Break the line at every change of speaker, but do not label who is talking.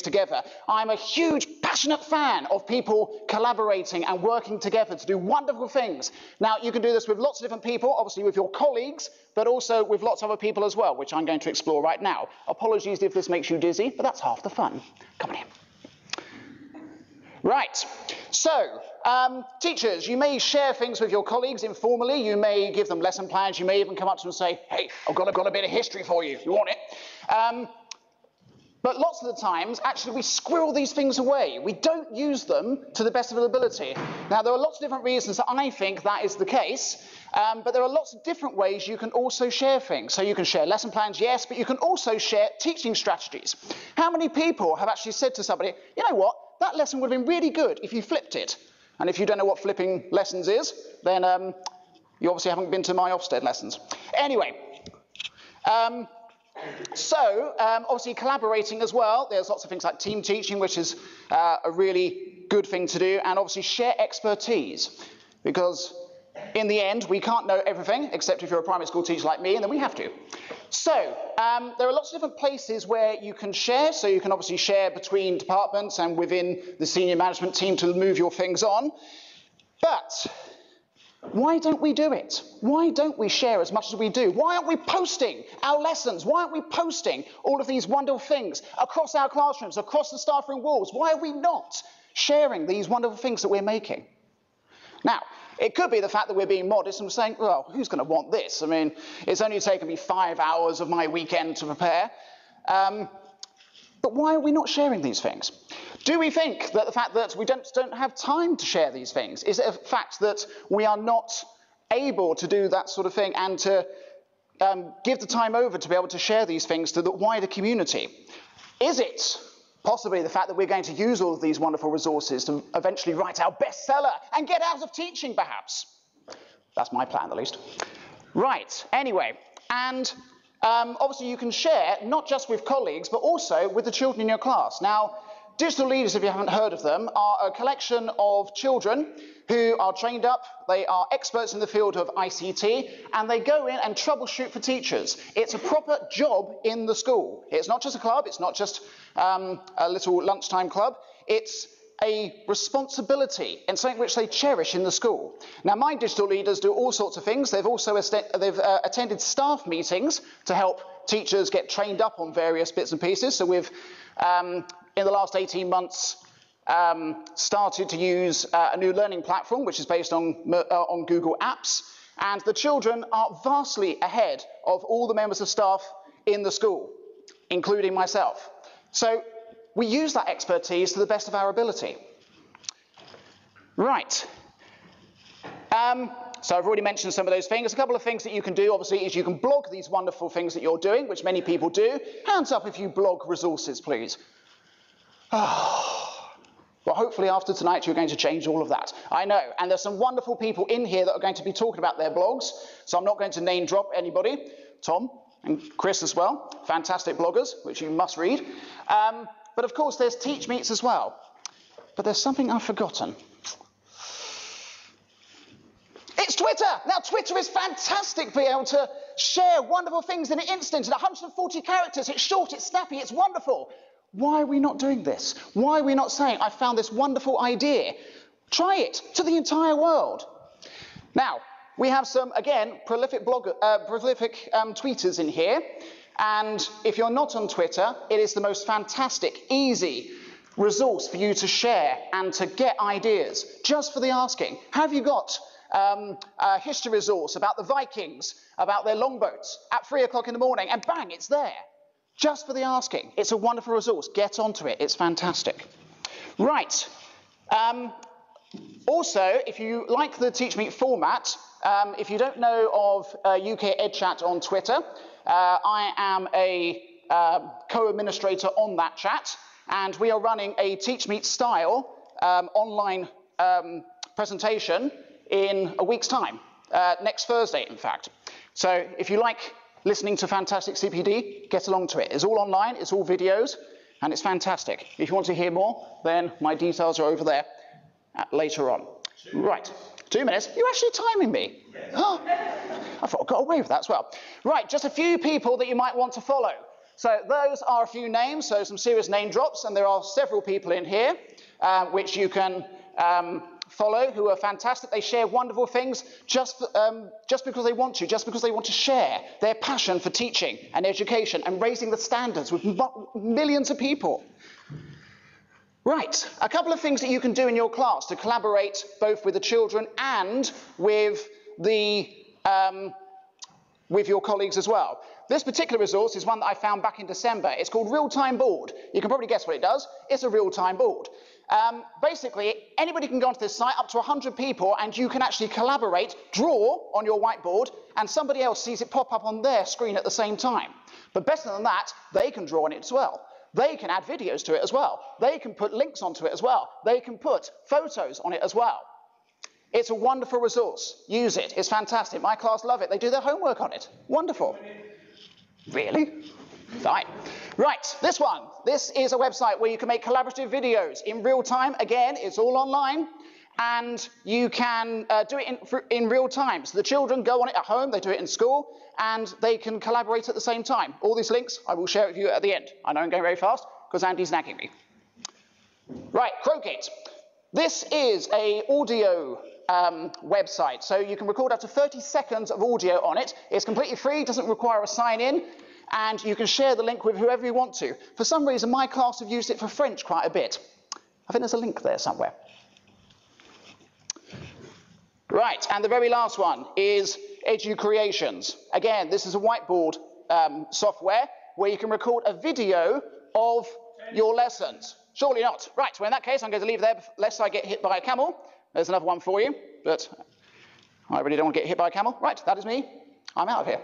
together. I'm a huge, passionate fan of people collaborating and working together to do wonderful things. Now, you can do this with lots of different people, obviously with your colleagues, but also with lots of other people as well, which I'm going to explore right now. Apologies if this makes you dizzy, but that's half the fun. Come on in. Right, so um, teachers, you may share things with your colleagues informally. You may give them lesson plans. You may even come up to them and say, hey, I've got, I've got a bit of history for you. You want it? Um, but lots of the times, actually, we squirrel these things away. We don't use them to the best of our ability. Now, there are lots of different reasons that I think that is the case, um, but there are lots of different ways you can also share things. So you can share lesson plans, yes, but you can also share teaching strategies. How many people have actually said to somebody, you know what, that lesson would have been really good if you flipped it? And if you don't know what flipping lessons is, then um, you obviously haven't been to my Ofsted lessons. Anyway, um, so, um, obviously, collaborating as well. There's lots of things like team teaching, which is uh, a really good thing to do, and obviously, share expertise. Because in the end, we can't know everything, except if you're a primary school teacher like me, and then we have to. So, um, there are lots of different places where you can share. So, you can obviously share between departments and within the senior management team to move your things on. But why don't we do it? Why don't we share as much as we do? Why aren't we posting our lessons? Why aren't we posting all of these wonderful things across our classrooms, across the staff room walls? Why are we not sharing these wonderful things that we're making? Now, it could be the fact that we're being modest and saying, well, who's going to want this? I mean, it's only taken me five hours of my weekend to prepare. Um, but why are we not sharing these things? Do we think that the fact that we don't, don't have time to share these things is it a fact that we are not able to do that sort of thing and to um, give the time over to be able to share these things to the wider community? Is it possibly the fact that we're going to use all of these wonderful resources to eventually write our bestseller and get out of teaching, perhaps? That's my plan, at least. Right, anyway, and um, obviously you can share not just with colleagues, but also with the children in your class. Now, Digital Leaders, if you haven't heard of them, are a collection of children who are trained up, they are experts in the field of ICT, and they go in and troubleshoot for teachers. It's a proper job in the school. It's not just a club, it's not just um, a little lunchtime club, it's a responsibility and something which they cherish in the school. Now, my digital leaders do all sorts of things. They've also they've, uh, attended staff meetings to help teachers get trained up on various bits and pieces. So we've um, in the last 18 months, um, started to use uh, a new learning platform, which is based on, uh, on Google Apps. And the children are vastly ahead of all the members of staff in the school, including myself. So we use that expertise to the best of our ability. Right. Um, so I've already mentioned some of those things. A couple of things that you can do, obviously, is you can blog these wonderful things that you're doing, which many people do. Hands up if you blog resources, please. well, hopefully after tonight you're going to change all of that. I know. And there's some wonderful people in here that are going to be talking about their blogs. So I'm not going to name drop anybody. Tom and Chris as well. Fantastic bloggers, which you must read. Um, but of course, there's Teach Meets as well. But there's something I've forgotten. It's Twitter. Now, Twitter is fantastic, being able to share wonderful things in an instant in 140 characters. It's short, it's snappy, it's wonderful. Why are we not doing this? Why are we not saying, I found this wonderful idea? Try it to the entire world. Now, we have some, again, prolific, blogger, uh, prolific um, tweeters in here. And if you're not on Twitter, it is the most fantastic, easy resource for you to share and to get ideas, just for the asking. Have you got um, a history resource about the Vikings, about their longboats at three o'clock in the morning, and bang, it's there just for the asking. It's a wonderful resource. Get onto it. It's fantastic. Right. Um, also, if you like the TeachMeet format, um, if you don't know of uh, UK EdChat on Twitter, uh, I am a uh, co-administrator on that chat, and we are running a TeachMeet style um, online um, presentation in a week's time, uh, next Thursday, in fact. So if you like listening to Fantastic CPD, get along to it. It's all online, it's all videos, and it's fantastic. If you want to hear more, then my details are over there later on. Right, two minutes. You're actually timing me. Oh, I thought I got away with that as well. Right, just a few people that you might want to follow. So those are a few names, so some serious name drops, and there are several people in here uh, which you can um, follow who are fantastic. They share wonderful things just, um, just because they want to, just because they want to share their passion for teaching and education and raising the standards with millions of people. Right, a couple of things that you can do in your class to collaborate both with the children and with the um, with your colleagues as well. This particular resource is one that I found back in December. It's called Real-Time Board. You can probably guess what it does. It's a real-time board. Um, basically, anybody can go onto this site, up to 100 people, and you can actually collaborate, draw on your whiteboard, and somebody else sees it pop up on their screen at the same time. But better than that, they can draw on it as well. They can add videos to it as well. They can put links onto it as well. They can put photos on it as well. It's a wonderful resource. Use it. It's fantastic. My class love it. They do their homework on it. Wonderful. Really? Fine. Right, this one. This is a website where you can make collaborative videos in real time. Again, it's all online. And you can uh, do it in, in real time. So the children go on it at home, they do it in school, and they can collaborate at the same time. All these links I will share with you at the end. I know I'm going very fast because Andy's nagging me. Right, Croak.it. This is a audio um, website. So you can record up to 30 seconds of audio on it. It's completely free, doesn't require a sign in and you can share the link with whoever you want to. For some reason, my class have used it for French quite a bit. I think there's a link there somewhere. Right, and the very last one is EduCreations. Again, this is a whiteboard um, software where you can record a video of your lessons. Surely not. Right, well in that case, I'm going to leave there lest I get hit by a camel. There's another one for you, but I really don't want to get hit by a camel. Right, that is me. I'm out of here.